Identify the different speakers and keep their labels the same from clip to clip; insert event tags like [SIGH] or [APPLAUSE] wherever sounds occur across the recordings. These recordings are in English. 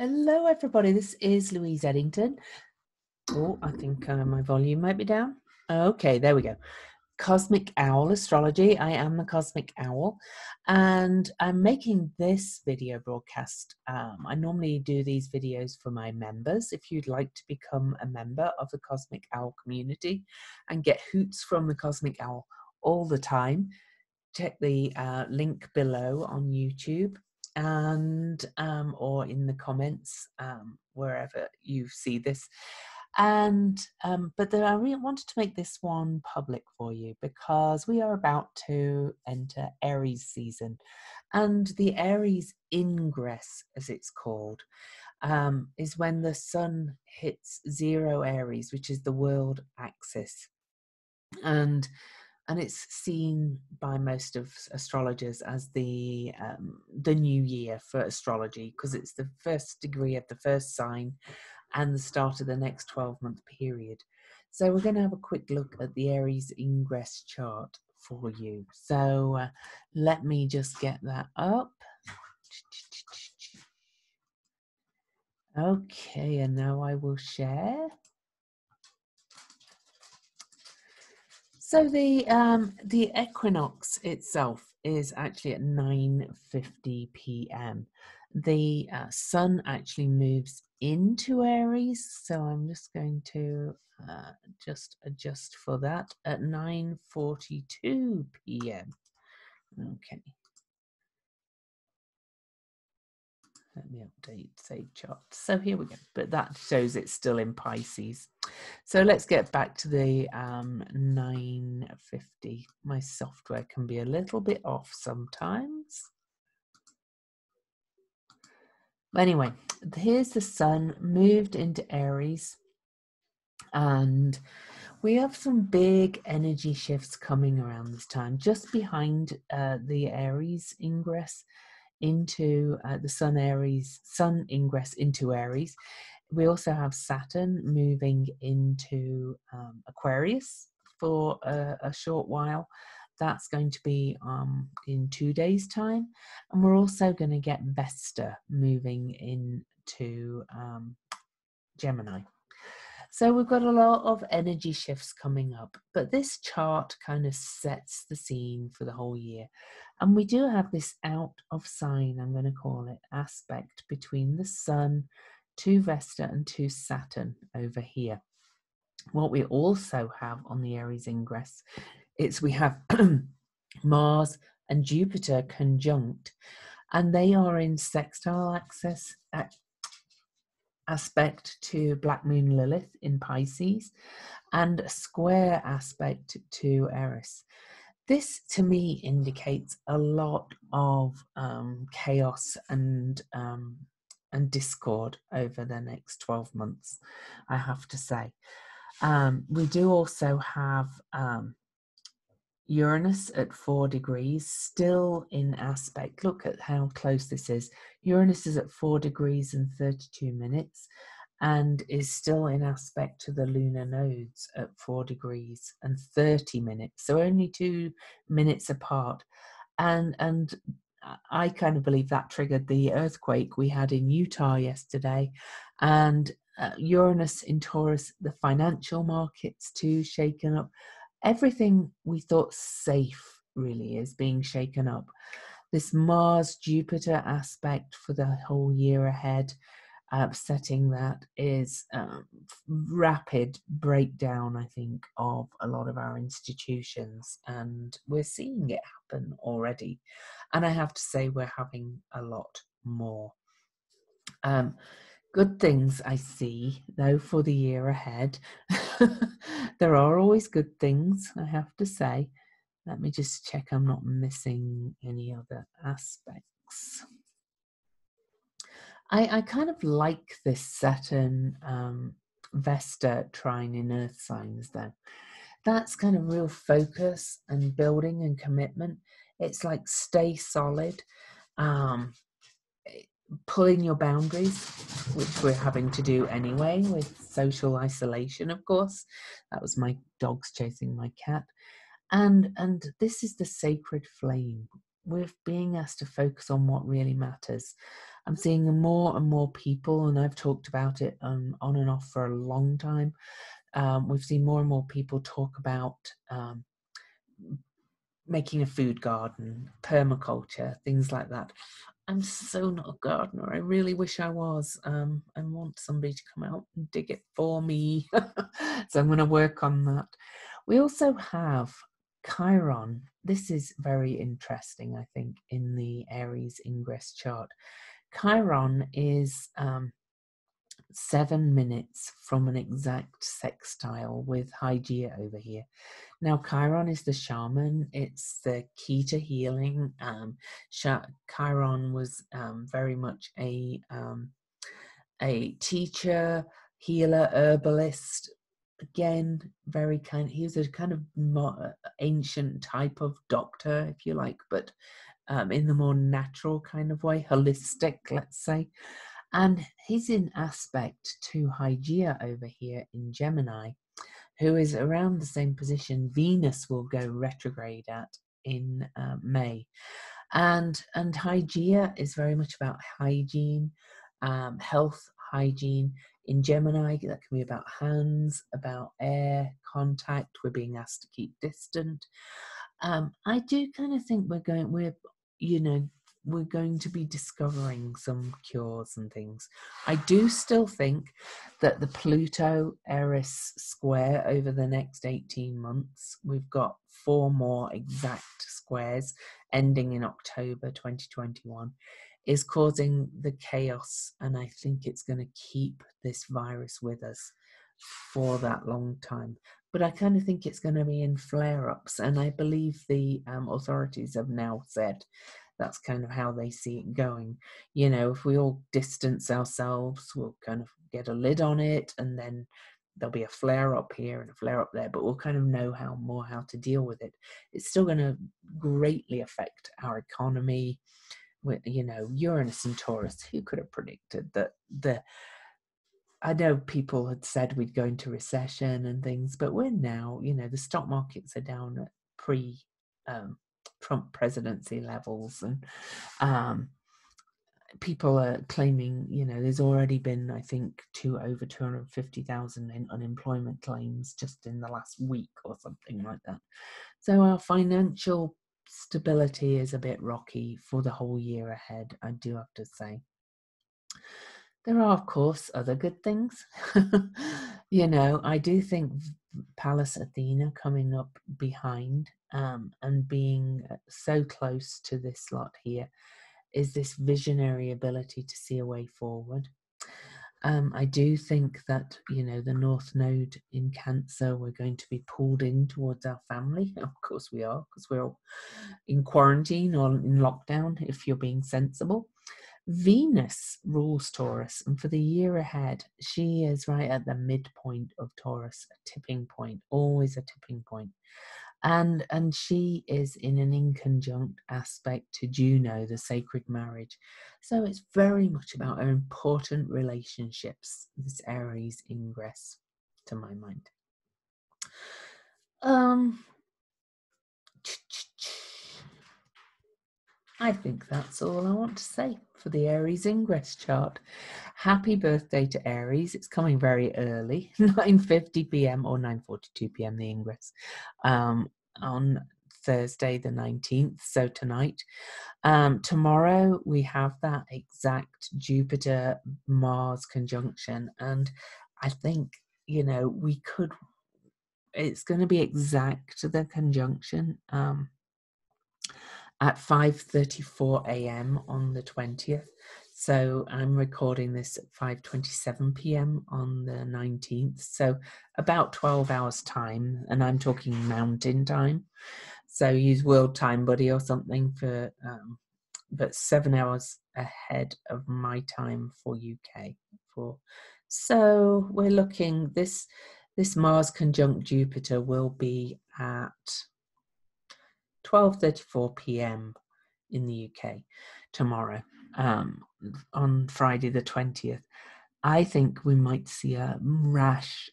Speaker 1: Hello, everybody. This is Louise Edington. Oh, I think uh, my volume might be down. Okay, there we go. Cosmic Owl Astrology. I am the Cosmic Owl, and I'm making this video broadcast. Um, I normally do these videos for my members. If you'd like to become a member of the Cosmic Owl community and get hoots from the Cosmic Owl all the time, check the uh, link below on YouTube and um, or in the comments um, wherever you see this. And um, but I really wanted to make this one public for you because we are about to enter Aries season, and the Aries ingress, as it's called, um, is when the Sun hits zero Aries, which is the world axis, and and it's seen by most of astrologers as the um, the new year for astrology because it's the first degree of the first sign and the start of the next 12 month period. So we're going to have a quick look at the Aries ingress chart for you. So uh, let me just get that up. Okay, and now I will share. So the um, the equinox itself is actually at 9:50 p.m. The uh, sun actually moves into Aries, so I'm just going to uh, just adjust for that at 9:42 p.m. Okay. Let me update save chart. So here we go. But that shows it's still in Pisces. So let's get back to the um, 950. My software can be a little bit off sometimes. Anyway, here's the sun moved into Aries. And we have some big energy shifts coming around this time, just behind uh, the Aries ingress into uh, the Sun Aries, Sun ingress into Aries. We also have Saturn moving into um, Aquarius for a, a, short while. That's going to be um, in two days' time. And we're also going to get Vesta moving into um, Gemini. So we've got a lot of energy shifts coming up, but this chart kind of sets the scene for the whole year. And we do have this out of sign, I'm going to call it, aspect between the Sun to Vesta and to Saturn over here. What we also have on the Aries ingress is we have [CLEARS THROAT] Mars and Jupiter conjunct, and they are in sextile axis, aspect to Black Moon Lilith in Pisces and a square aspect to Eris. This to me indicates a lot of um, chaos and um, and discord over the next 12 months, I have to say. Um, we do also have um, Uranus at four degrees, still in aspect. Look at how close this is. Uranus is at four degrees and 32 minutes and is still in aspect to the lunar nodes at four degrees and 30 minutes. So only two minutes apart. And, and I kind of believe that triggered the earthquake we had in Utah yesterday. And uh, Uranus in Taurus, the financial markets too shaken up everything we thought safe really is being shaken up. This Mars Jupiter aspect for the whole year ahead, upsetting that is um, rapid breakdown, I think, of a lot of our institutions. And we're seeing it happen already. And I have to say, we're having a lot more. Um, good things I see, though, for the year ahead. [LAUGHS] there are always good things, I have to say. Let me just check I'm not missing any other aspects. I, I kind of like this Saturn um, Vesta trine in Earth signs, though. That's kind of real focus and building and commitment. It's like stay solid. Um, pulling your boundaries, which we're having to do anyway with social isolation, of course. That was my dogs chasing my cat. And and this is the sacred flame. We're being asked to focus on what really matters. I'm seeing more and more people, and I've talked about it um, on and off for a long time. Um, we've seen more and more people talk about um, making a food garden, permaculture, things like that. I'm so not a gardener. I really wish I was. Um, I want somebody to come out and dig it for me. [LAUGHS] so I'm going to work on that. We also have Chiron. This is very interesting, I think, in the Aries ingress chart. Chiron is um, seven minutes from an exact sextile with Hygeia over here. Now, Chiron is the shaman. It's the key to healing. Um, Chiron was um, very much a um, a teacher, healer, herbalist. Again, very kind. He was a kind of more ancient type of doctor, if you like, but um, in the more natural kind of way, holistic, let's say. And he's in aspect to Hygeia over here in Gemini, who is around the same position Venus will go retrograde at in uh, May. And, and Hygeia is very much about hygiene, um, health, hygiene. In Gemini, that can be about hands, about air, contact. We're being asked to keep distant. Um, I do kind of think we're going, we're, you know, we're going to be discovering some cures and things. I do still think that the Pluto Eris square over the next 18 months, we've got four more exact squares ending in October 2021, is causing the chaos. And I think it's going to keep this virus with us for that long time. But I kind of think it's going to be in flare ups. And I believe the um, authorities have now said that's kind of how they see it going. You know, if we all distance ourselves, we'll kind of get a lid on it and then there'll be a flare up here and a flare up there, but we'll kind of know how more how to deal with it. It's still going to greatly affect our economy. With, you know, Uranus and Taurus, who could have predicted that the I know people had said we'd go into recession and things, but we're now, you know, the stock markets are down at pre um, Trump presidency levels, and um, people are claiming, you know, there's already been, I think, two over 250,000 in unemployment claims just in the last week or something like that. So our financial stability is a bit rocky for the whole year ahead, I do have to say. There are, of course, other good things. [LAUGHS] you know, I do think Pallas Athena coming up behind um, and being uh, so close to this lot here is this visionary ability to see a way forward. Um, I do think that, you know, the North Node in Cancer, we're going to be pulled in towards our family. [LAUGHS] Of course, we are, because we're all in quarantine or in lockdown, if you're being sensible. Venus rules Taurus, and for the year ahead, she is right at the midpoint of Taurus, a tipping point, always a tipping point. And and she is in an inconjunct aspect to Juno, the sacred marriage. So it's very much about our important relationships, this Aries ingress, to my mind. Um I think that's all I want to say for the Aries ingress chart. Happy birthday to Aries. It's coming very early, [LAUGHS] 9.50 p.m. or 9.42 p.m. the ingress um, on Thursday the 19th, so tonight. Um, tomorrow we have that exact Jupiter Mars conjunction, and I think, you know, we could, it's going to be exact the conjunction. Um, at 5:34 a.m. on the 20th. So I'm recording this at 5:27 p.m. on the 19th. So about 12 hours time, and I'm talking mountain time. So use world time buddy or something for, um, but seven hours ahead of my time for UK. For so we're looking this this Mars conjunct Jupiter will be at 12:34 p.m. in the UK tomorrow um, on Friday the 20th. I think we might see a rash,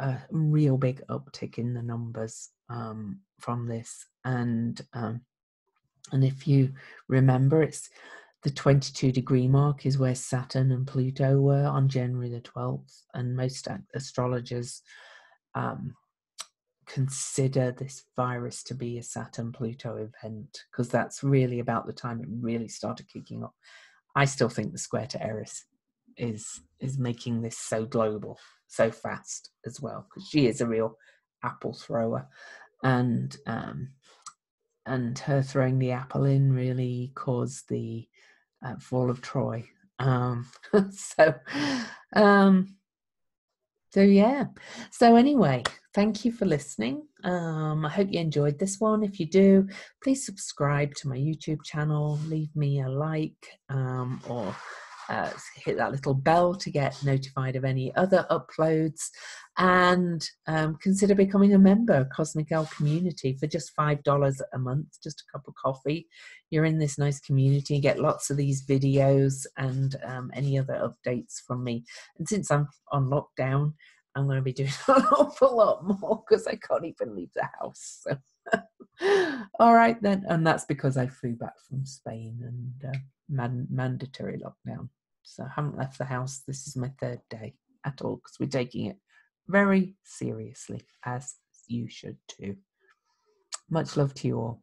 Speaker 1: a real big uptick in the numbers um, from this, and um, and if you remember, it's the 22 degree mark is where Saturn and Pluto were on January the 12th, and most astrologers um, consider this virus to be a Saturn Pluto event because that's really about the time it really started kicking off. I still think the square to Eris is is making this so global so fast as well because she is a real apple thrower. And um and her throwing the apple in really caused the uh, fall of troy. Um [LAUGHS] so um so yeah. So anyway thank you for listening um i hope you enjoyed this one if you do please subscribe to my youtube channel leave me a like um or uh, hit that little bell to get notified of any other uploads and um, consider becoming a member of Cosmic Owl community for just $5 a month, just a cup of coffee. You're in this nice community, get lots of these videos and um, any other updates from me. And since I'm on lockdown, I'm going to be doing [LAUGHS] an awful lot more because I can't even leave the house. So. [LAUGHS] All right then, and that's because I flew back from Spain and uh, man- mandatory lockdown. So I haven't left the house. This is my third day at all because we're taking it very seriously, as you should too. Much love to you all.